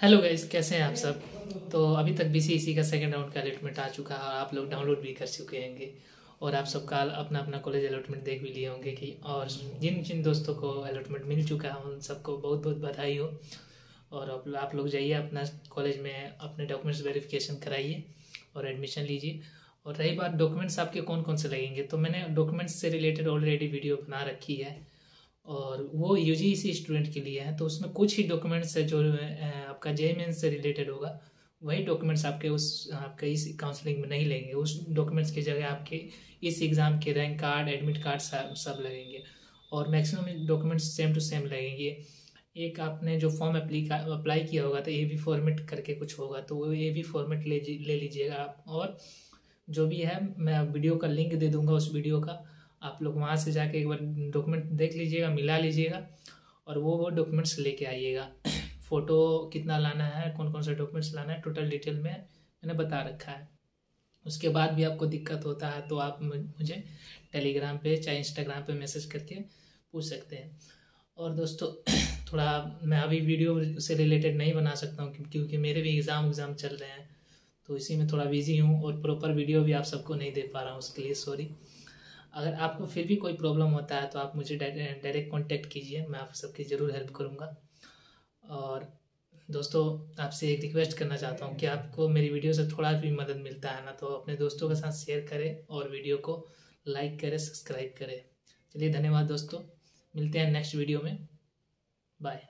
Hello guys कैसे हैं आप सब? तो अभी तक बी सी का सेकेंड राउंड का अलॉटमेंट आ चुका है। और आप लोग डाउनलोड भी कर चुके होंगे और आप सब सबका अपना अपना कॉलेज अलॉटमेंट देख भी लिए होंगे कि और जिन जिन दोस्तों को अलॉटमेंट मिल चुका है, उन सबको बहुत बहुत बधाई हो। और आप लोग जाइए अपना कॉलेज में अपने डॉक्यूमेंट्स वेरिफिकेशन कराइए और एडमिशन लीजिए। और रही बात डॉक्यूमेंट्स आपके कौन कौन से लगेंगे? तो मैंने डॉक्यूमेंट्स से रिलेटेड ऑलरेडी वीडियो बना रखी है। और वो यू स्टूडेंट के लिए है तो उसमें कुछ ही डॉक्यूमेंट्स है जो आपका जे एम से रिलेटेड होगा। वही डॉक्यूमेंट्स आपके उस, आपके इस काउंसलिंग में नहीं लेंगे। उस डॉक्यूमेंट्स की जगह आपके इस एग्ज़ाम के रैंक कार्ड एडमिट कार्ड सब सब लगेंगे। और maximum documents same to same लगेंगे। एक आपने जो फॉर्म अप्लाई किया होगा तो ए बी फॉर्मेट करके कुछ होगा तो वो ए बी फॉर्मेट ले ले लीजिएगा आप। और जो भी है, मैं वीडियो का लिंक दे दूँगा उस वीडियो का। आप लोग वहाँ से जाके एक बार डॉक्यूमेंट देख लीजिएगा, मिला लीजिएगा और वो वो डॉक्यूमेंट्स लेके आइएगा। फ़ोटो कितना लाना है कौन कौन से डॉक्यूमेंट्स लाना है टोटल डिटेल में मैंने बता रखा है। उसके बाद भी आपको दिक्कत होता है तो आप मुझे टेलीग्राम पे चाहे इंस्टाग्राम पे मैसेज करके पूछ सकते हैं। और दोस्तों, थोड़ा मैं अभी वीडियो से रिलेटेड नहीं बना सकता हूँ क्योंकि मेरे भी एग्ज़ाम एग्ज़ाम चल रहे हैं। तो इसी में थोड़ा बिज़ी हूँ और प्रॉपर वीडियो भी आप सबको नहीं दे पा रहा हूँ उसके लिए सॉरी अगर आपको फिर भी कोई प्रॉब्लम होता है तो आप मुझे डायरेक्ट कॉन्टेक्ट कीजिए, मैं आप सबकी ज़रूर हेल्प करूँगा। और दोस्तों, आपसे एक रिक्वेस्ट करना चाहता हूँ कि आपको मेरी वीडियो से थोड़ा भी मदद मिलता है ना तो अपने दोस्तों के साथ शेयर करें और वीडियो को लाइक करें सब्सक्राइब करें। चलिए, धन्यवाद दोस्तों। मिलते हैं नेक्स्ट वीडियो में। बाय